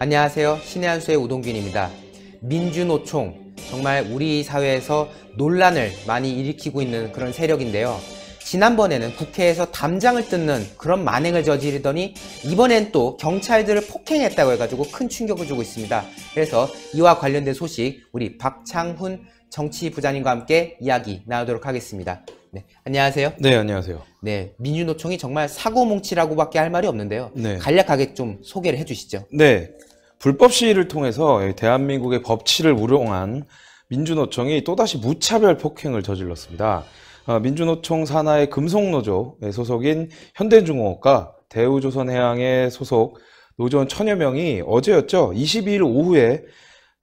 안녕하세요. 신의 한수의 우동균입니다. 민주노총, 정말 우리 사회에서 논란을 많이 일으키고 있는 그런 세력인데요. 지난번에는 국회에서 담장을 뜯는 그런 만행을 저지르더니 이번엔 또 경찰들을 폭행했다고 해가지고 큰 충격을 주고 있습니다. 그래서 이와 관련된 소식 우리 박창훈 정치부장님과 함께 이야기 나누도록 하겠습니다. 네, 안녕하세요. 네, 안녕하세요. 네, 민주노총이 정말 사고뭉치라고밖에 할 말이 없는데요. 네. 간략하게 좀 소개를 해주시죠. 네. 불법 시위를 통해서 대한민국의 법치를 우롱한 민주노총이 또다시 무차별 폭행을 저질렀습니다. 어, 민주노총 산하의 금속노조 소속인 현대중공업과 대우조선해양의 소속 노조원 천여 명이 어제였죠. 22일 오후에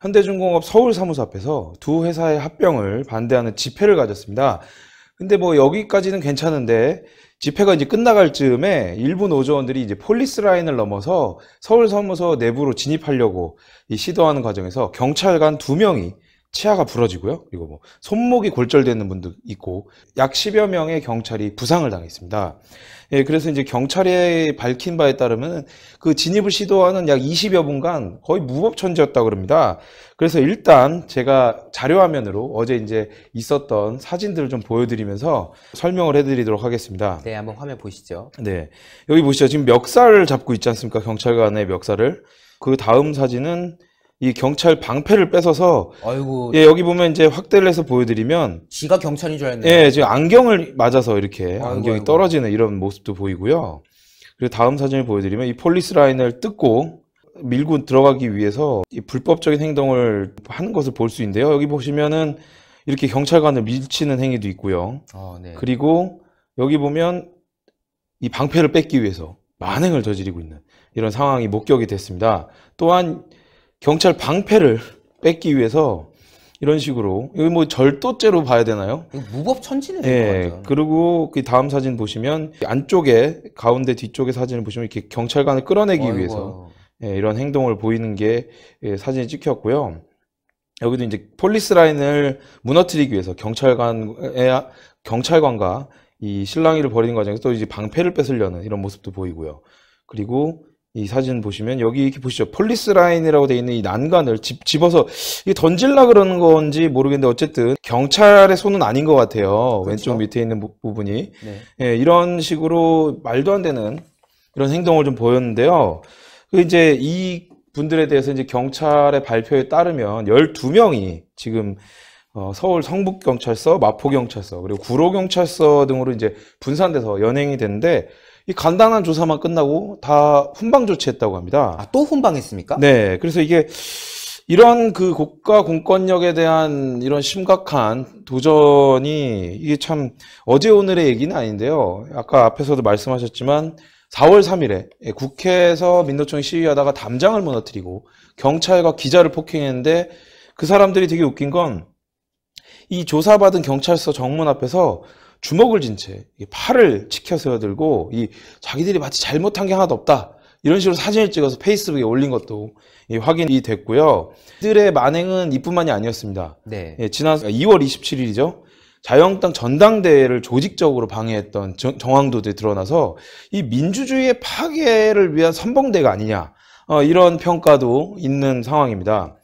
현대중공업 서울 사무소 앞에서 두 회사의 합병을 반대하는 집회를 가졌습니다. 근데 뭐 여기까지는 괜찮은데 집회가 이제 끝나갈 즈음에 일부 노조원들이 이제 폴리스 라인을 넘어서 서울 사무소 내부로 진입하려고 시도하는 과정에서 경찰관 두 명이 치아가 부러지고요. 그리고 뭐 손목이 골절되는 분도 있고 약 10여 명의 경찰이 부상을 당했습니다. 예, 그래서 이제 경찰이 밝힌 바에 따르면 그 진입을 시도하는 약 20여 분간 거의 무법천지였다고 그럽니다. 그래서 일단 제가 자료 화면으로 어제 이제 있었던 사진들을 좀 보여드리면서 설명을 해드리도록 하겠습니다. 네, 한번 화면 보시죠. 네. 여기 보시죠. 지금 멱살을 잡고 있지 않습니까? 경찰관의 멱살을. 그 다음 사진은 이 경찰 방패를 뺏어서 아이고, 예, 여기 보면 이제 확대를 해서 보여드리면 지가 경찰인 줄 알았네요. 예, 지금 안경을 맞아서 이렇게 아이고, 안경이 아이고. 떨어지는 이런 모습도 보이고요. 그리고 다음 사진을 보여드리면 이 폴리스 라인을 뜯고 밀고 들어가기 위해서 이 불법적인 행동을 하는 것을 볼 수 있는데요. 여기 보시면은 이렇게 경찰관을 밀치는 행위도 있고요. 어, 네. 그리고 여기 보면 이 방패를 뺏기 위해서 만행을 저지르고 있는 이런 상황이 목격이 됐습니다. 또한 경찰 방패를 뺏기 위해서 이런 식으로 여기 뭐 절도죄로 봐야 되나요? 이거 무법천지네, 예. 이거. 그리고 그 다음 사진 보시면 안쪽에 가운데 뒤쪽의 사진을 보시면 이렇게 경찰관을 끌어내기 어이구. 위해서 예, 이런 행동을 보이는 게 예, 사진이 찍혔고요. 여기도 이제 폴리스 라인을 무너뜨리기 위해서 경찰관의 경찰관과 이 실랑이를 벌이는 과정에서 또 이제 방패를 뺏으려는 이런 모습도 보이고요. 그리고 이 사진 보시면 여기 이렇게 보시죠. 폴리스 라인이라고 되어 있는 이 난간을 집, 집어서 이게 던질라 그러는 건지 모르겠는데 어쨌든 경찰의 손은 아닌 것 같아요. 그렇죠. 왼쪽 밑에 있는 부- 부분이. 네. 예, 이런 식으로 말도 안 되는 이런 행동을 좀 보였는데요. 그 이제 이 분들에 대해서 이제 경찰의 발표에 따르면 12명이 지금 어, 서울 성북경찰서, 마포경찰서, 그리고 구로경찰서 등으로 이제 분산돼서 연행이 됐는데 이 간단한 조사만 끝나고 다 훈방 조치했다고 합니다. 아, 또 훈방했습니까? 네, 그래서 이게 이런 그 국가 공권력에 대한 이런 심각한 도전이 이게 참 어제 오늘의 얘기는 아닌데요. 아까 앞에서도 말씀하셨지만 4월 3일에 국회에서 민노총이 시위하다가 담장을 무너뜨리고 경찰과 기자를 폭행했는데 그 사람들이 되게 웃긴 건 이 조사받은 경찰서 정문 앞에서 주먹을 쥔 채 팔을 치켜 세워들고 이 자기들이 마치 잘못한 게 하나도 없다 이런 식으로 사진을 찍어서 페이스북에 올린 것도 이 확인이 됐고요. 이들의 만행은 이뿐만이 아니었습니다. 네. 예, 지난 2월 27일이죠. 자유한국당 전당대회를 조직적으로 방해했던 정- 정황도들이 드러나서 이 민주주의의 파괴를 위한 선봉대가 아니냐 어, 이런 평가도 있는 상황입니다.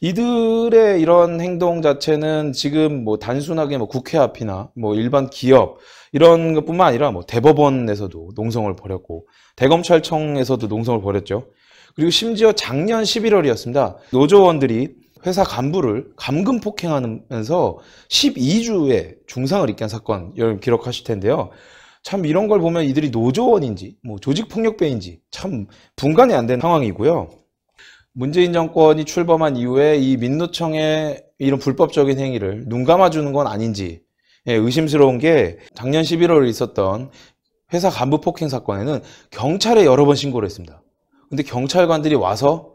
이들의 이런 행동 자체는 지금 뭐 단순하게 뭐 국회 앞이나 뭐 일반 기업 이런 것뿐만 아니라 뭐 대법원에서도 농성을 벌였고 대검찰청에서도 농성을 벌였죠. 그리고 심지어 작년 11월이었습니다. 노조원들이 회사 간부를 감금 폭행하면서 12주의 중상을 입게 한 사건 여러분 기록하실 텐데요. 참 이런 걸 보면 이들이 노조원인지 뭐 조직폭력배인지 참 분간이 안 되는 상황이고요. 문재인 정권이 출범한 이후에 이 민노총의 이런 불법적인 행위를 눈 감아주는 건 아닌지 예, 의심스러운 게 작년 11월에 있었던 회사 간부 폭행 사건에는 경찰에 여러 번 신고를 했습니다. 근데 경찰관들이 와서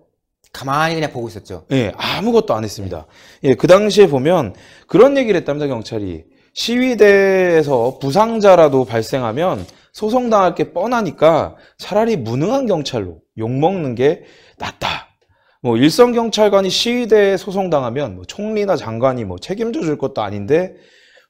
가만히 그냥 보고 있었죠. 예, 아무것도 안 했습니다. 예, 그 당시에 보면 그런 얘기를 했답니다, 경찰이. 시위대에서 부상자라도 발생하면 소송당할 게 뻔하니까 차라리 무능한 경찰로 욕먹는 게 낫다. 뭐 일선 경찰관이 시위대에 소송당하면 뭐 총리나 장관이 뭐 책임져 줄 것도 아닌데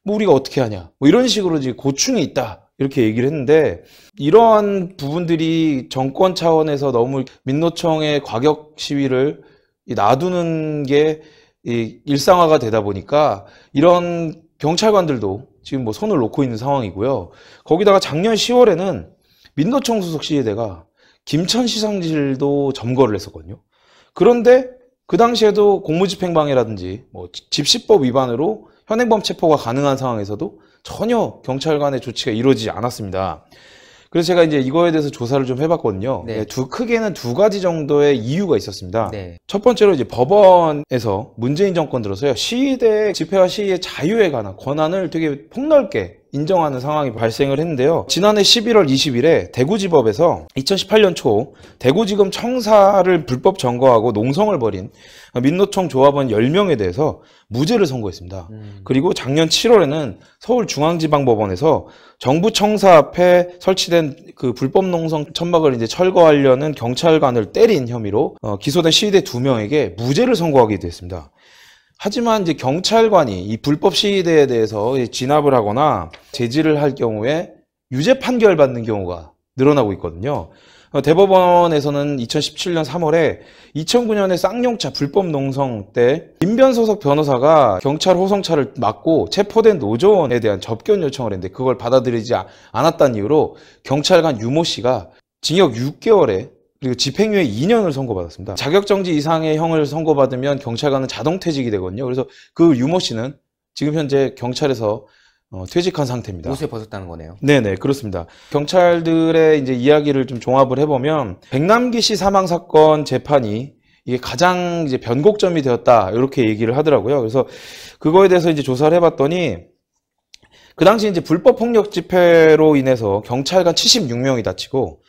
뭐 우리가 어떻게 하냐. 뭐 이런 식으로 이제 고충이 있다. 이렇게 얘기를 했는데 이러한 부분들이 정권 차원에서 너무 민노총의 과격 시위를 이 놔두는 게이 일상화가 되다 보니까 이런 경찰관들도 지금 뭐 손을 놓고 있는 상황이고요. 거기다가 작년 10월에는 민노총 소속 시위대가 김천 시상실도 점거를 했었거든요. 그런데 그 당시에도 공무집행방해라든지 뭐 집시법 위반으로 현행범 체포가 가능한 상황에서도 전혀 경찰관의 조치가 이루어지지 않았습니다. 그래서 제가 이제 이거에 대해서 조사를 좀 해봤거든요. 네. 두 크게는 두 가지 정도의 이유가 있었습니다. 네. 첫 번째로 이제 법원에서 문재인 정권 들어서요 시위대 집회와 시위의 자유에 관한 권한을 되게 폭넓게 인정하는 상황이 발생을 했는데요. 지난해 11월 20일에 대구지법에서 2018년 초 대구지검 청사를 불법 점거하고 농성을 벌인 민노총 조합원 10명에 대해서 무죄를 선고했습니다. 음. 그리고 작년 7월에는 서울중앙지방법원에서 정부 청사 앞에 설치된 그 불법 농성 천막을 이제 철거하려는 경찰관을 때린 혐의로 어, 기소된 시위대 두 명에게 무죄를 선고하기도 했습니다. 하지만 이제 경찰관이 이 불법 시위대에 대해서 진압을 하거나 제지를 할 경우에 유죄 판결 받는 경우가 늘어나고 있거든요. 어, 대법원에서는 2017년 3월에 2009년에 쌍용차 불법 농성 때 임변소속 변호사가 경찰 호송차를 막고 체포된 노조원에 대한 접견 요청을 했는데 그걸 받아들이지 아- 않았다는 이유로 경찰관 유모 씨가 징역 6개월에 그리고 집행유예 2년을 선고받았습니다. 자격정지 이상의 형을 선고받으면 경찰관은 자동 퇴직이 되거든요. 그래서 그 유모 씨는 지금 현재 경찰에서 어, 퇴직한 상태입니다. 옷을 벗었다는 거네요. 네네 그렇습니다. 경찰들의 이제 이야기를 좀 종합을 해보면 백남기 씨 사망 사건 재판이 이게 가장 이제 변곡점이 되었다 이렇게 얘기를 하더라고요. 그래서 그거에 대해서 이제 조사를 해봤더니 그 당시 이제 불법 폭력 집회로 인해서 경찰관 76명이 다치고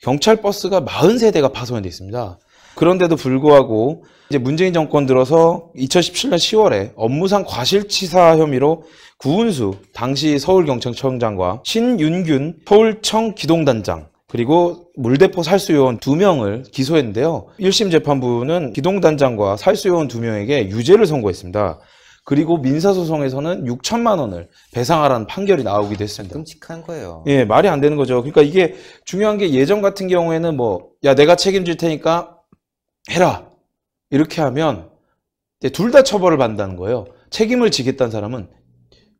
경찰 버스가 40세대가 파손돼 있습니다. 그런데도 불구하고 이제 문재인 정권 들어서 2017년 10월에 업무상 과실치사 혐의로 구은수 당시 서울경찰청장과 신윤균 서울청 기동단장 그리고 물대포 살수요원 두 명을 기소했는데요. 1심 재판부는 기동단장과 살수요원 두 명에게 유죄를 선고했습니다. 그리고 민사소송에서는 6천만 원을 배상하라는 판결이 나오기도 했습니다. 끔찍한 거예요. 예, 말이 안 되는 거죠. 그러니까 이게 중요한 게 예전 같은 경우에는 뭐, 야, 내가 책임질 테니까 해라. 이렇게 하면 둘 다 처벌을 받는다는 거예요. 책임을 지겠다는 사람은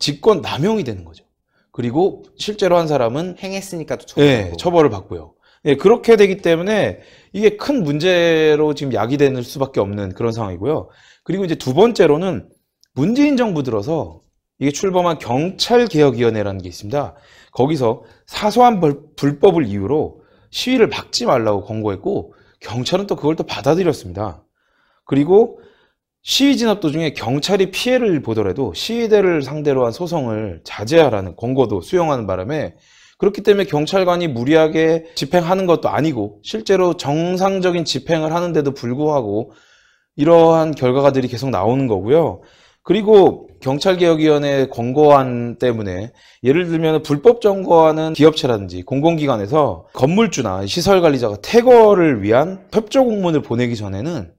직권 남용이 되는 거죠. 그리고 실제로 한 사람은 행했으니까 또 예, 처벌하고. 처벌을 받고요. 예, 그렇게 되기 때문에 이게 큰 문제로 지금 야기되는 수밖에 없는 그런 상황이고요. 그리고 이제 두 번째로는 문재인 정부 들어서 이게 출범한 경찰개혁위원회라는 게 있습니다. 거기서 사소한 벌- 불법을 이유로 시위를 막지 말라고 권고했고 경찰은 또 그걸 또 받아들였습니다. 그리고 시위 진압 도중에 경찰이 피해를 보더라도 시위대를 상대로 한 소송을 자제하라는 권고도 수용하는 바람에 그렇기 때문에 경찰관이 무리하게 집행하는 것도 아니고 실제로 정상적인 집행을 하는데도 불구하고 이러한 결과가들이 계속 나오는 거고요. 그리고 경찰개혁위원회 권고안 때문에 예를 들면 불법 점거하는 기업체라든지 공공기관에서 건물주나 시설 관리자가 퇴거를 위한 협조 공문을 보내기 전에는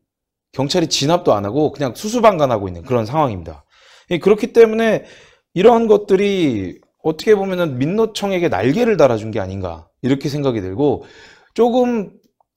경찰이 진압도 안 하고 그냥 수수방관하고 있는 그런 상황입니다. 예, 그렇기 때문에 이러한 것들이 어떻게 보면은 민노총에게 날개를 달아준 게 아닌가 이렇게 생각이 들고 조금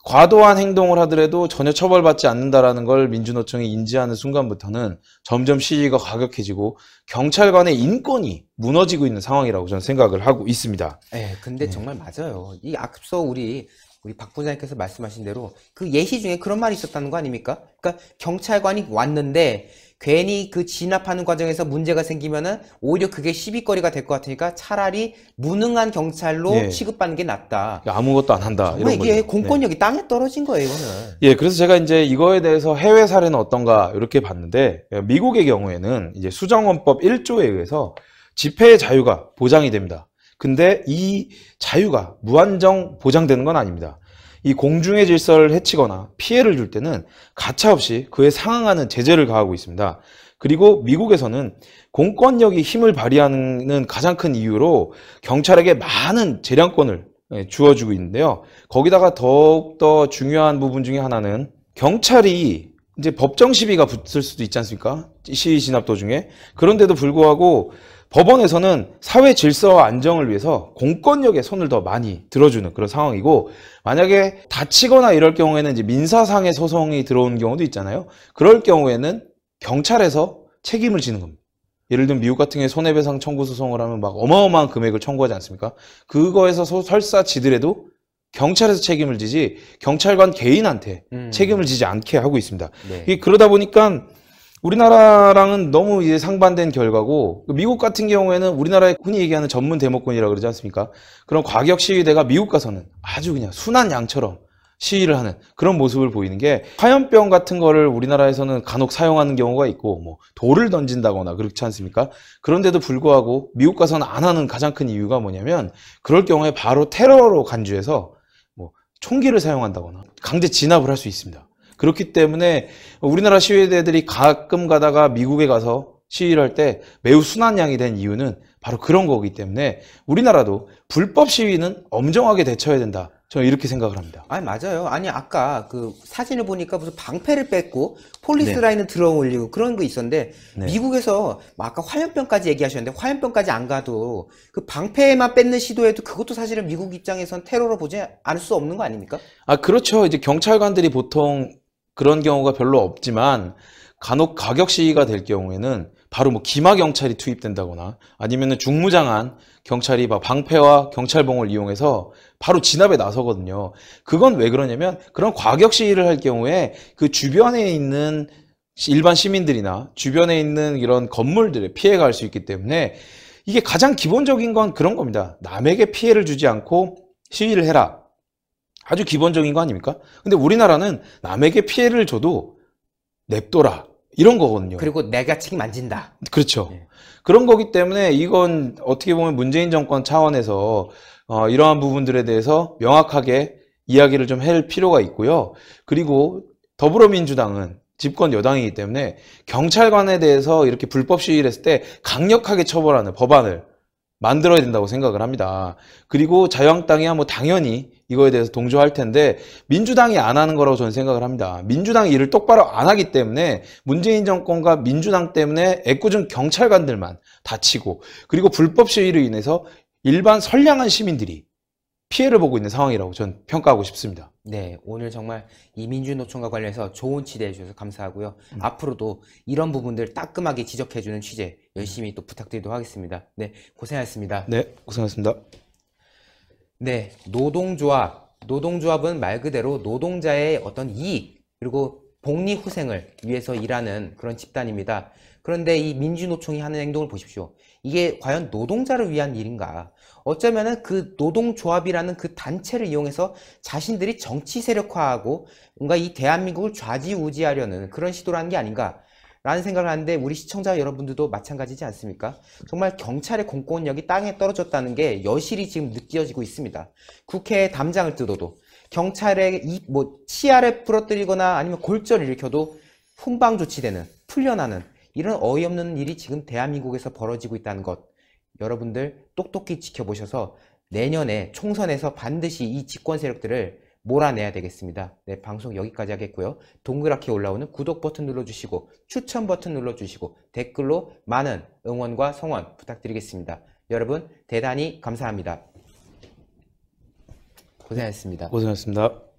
과도한 행동을 하더라도 전혀 처벌받지 않는다라는 걸 민주노총이 인지하는 순간부터는 점점 시위가 과격해지고 경찰관의 인권이 무너지고 있는 상황이라고 저는 생각을 하고 있습니다. 예, 근데 네. 정말 맞아요. 이 앞서 우리 우리 박 부장님께서 말씀하신 대로 그 예시 중에 그런 말이 있었다는 거 아닙니까? 그러니까 경찰관이 왔는데 괜히 그 진압하는 과정에서 문제가 생기면은 오히려 그게 시비거리가 될 것 같으니까 차라리 무능한 경찰로 네. 취급받는 게 낫다. 아무것도 안 한다 이런 이게 거죠. 네. 공권력이 땅에 떨어진 거예요, 이거는. 예, 그래서 제가 이제 이거에 대해서 해외 사례는 어떤가 이렇게 봤는데 미국의 경우에는 이제 수정헌법 1조에 의해서 집회의 자유가 보장이 됩니다. 근데 이 자유가 무한정 보장되는 건 아닙니다. 이 공중의 질서를 해치거나 피해를 줄 때는 가차없이 그에 상응하는 제재를 가하고 있습니다. 그리고 미국에서는 공권력이 힘을 발휘하는 가장 큰 이유로 경찰에게 많은 재량권을 예, 주어주고 있는데요. 거기다가 더욱더 중요한 부분 중에 하나는 경찰이 이제 법정 시비가 붙을 수도 있지 않습니까? 시위 진압 도중에. 그런데도 불구하고 법원에서는 사회 질서와 안정을 위해서 공권력의 손을 더 많이 들어주는 그런 상황이고 만약에 다치거나 이럴 경우에는 이제 민사상의 소송이 들어오는 경우도 있잖아요. 그럴 경우에는 경찰에서 책임을 지는 겁니다. 예를 들면 미국 같은 경우에 손해배상 청구 소송을 하면 막 어마어마한 금액을 청구하지 않습니까? 그거에서 소- 설사 지더라도 경찰에서 책임을 지지 경찰관 개인한테 음. 책임을 지지 않게 하고 있습니다. 네. 그러다 보니까 우리나라랑은 너무 이제 상반된 결과고 미국 같은 경우에는 우리나라에 흔히 얘기하는 전문 데모권이라고 그러지 않습니까? 그런 과격 시위대가 미국 가서는 아주 그냥 순한 양처럼 시위를 하는 그런 모습을 보이는 게 화염병 같은 거를 우리나라에서는 간혹 사용하는 경우가 있고 뭐 돌을 던진다거나 그렇지 않습니까? 그런데도 불구하고 미국 가서는 안 하는 가장 큰 이유가 뭐냐면 그럴 경우에 바로 테러로 간주해서 뭐 총기를 사용한다거나 강제 진압을 할 수 있습니다. 그렇기 때문에 우리나라 시위대들이 가끔 가다가 미국에 가서 시위를 할 때 매우 순한 양이 된 이유는 바로 그런 거기 때문에 우리나라도 불법 시위는 엄정하게 대처해야 된다. 저는 이렇게 생각을 합니다. 아니 맞아요. 아니 아까 그 사진을 보니까 무슨 방패를 뺏고 폴리스 네. 라인을 들어 올리고 그런 거 있었는데 네. 미국에서 뭐 아까 화염병까지 얘기하셨는데 화염병까지 안 가도 그 방패만 뺏는 시도에도 그것도 사실은 미국 입장에선 테러로 보지 않을 수 없는 거 아닙니까? 아, 그렇죠. 이제 경찰관들이 보통 그런 경우가 별로 없지만 간혹 과격 시위가 될 경우에는 바로 뭐 기마 경찰이 투입된다거나 아니면은 중무장한 경찰이 막 방패와 경찰봉을 이용해서 바로 진압에 나서거든요. 그건 왜 그러냐면 그런 과격 시위를 할 경우에 그 주변에 있는 시- 일반 시민들이나 주변에 있는 이런 건물들에 피해가 갈 수 있기 때문에 이게 가장 기본적인 건 그런 겁니다. 남에게 피해를 주지 않고 시위를 해라. 아주 기본적인 거 아닙니까? 근데 우리나라는 남에게 피해를 줘도 냅둬라. 이런 거거든요. 그리고 내가 책임 안 진다. 그렇죠. 예. 그런 거기 때문에 이건 어떻게 보면 문재인 정권 차원에서 어, 이러한 부분들에 대해서 명확하게 이야기를 좀 할 필요가 있고요. 그리고 더불어민주당은 집권 여당이기 때문에 경찰관에 대해서 이렇게 불법 시위를 했을 때 강력하게 처벌하는 법안을 만들어야 된다고 생각을 합니다. 그리고 자유한국당이야 뭐 당연히 이거에 대해서 동조할 텐데 민주당이 안 하는 거라고 저는 생각을 합니다. 민주당이 일을 똑바로 안 하기 때문에 문재인 정권과 민주당 때문에 애꿎은 경찰관들만 다치고 그리고 불법 시위로 인해서 일반 선량한 시민들이 피해를 보고 있는 상황이라고 저는 평가하고 싶습니다. 네, 오늘 정말 이민주 노총과 관련해서 좋은 취재해 주셔서 감사하고요. 음. 앞으로도 이런 부분들 따끔하게 지적해 주는 취재 열심히 또 부탁드리도록 하겠습니다. 네, 고생하셨습니다. 네, 고생하셨습니다. 네, 노동조합. 노동조합은 말 그대로 노동자의 어떤 이익, 그리고 복리 후생을 위해서 일하는 그런 집단입니다. 그런데 이 민주노총이 하는 행동을 보십시오. 이게 과연 노동자를 위한 일인가? 어쩌면은 그 노동조합이라는 그 단체를 이용해서 자신들이 정치 세력화하고 뭔가 이 대한민국을 좌지우지하려는 그런 시도를 하는 게 아닌가? 라는 생각을 하는데 우리 시청자 여러분들도 마찬가지지 않습니까? 정말 경찰의 공권력이 땅에 떨어졌다는 게 여실히 지금 느껴지고 있습니다. 국회에 담장을 뜯어도 경찰의 이 뭐 치아를 부러뜨리거나 아니면 골절을 일으켜도 훈방 조치되는 풀려나는 이런 어이없는 일이 지금 대한민국에서 벌어지고 있다는 것 여러분들 똑똑히 지켜보셔서 내년에 총선에서 반드시 이 집권 세력들을 몰아내야 되겠습니다. 네, 방송 여기까지 하겠고요. 동그랗게 올라오는 구독 버튼 눌러주시고 추천 버튼 눌러주시고 댓글로 많은 응원과 성원 부탁드리겠습니다. 여러분 대단히 감사합니다. 고생하셨습니다. 고생하셨습니다.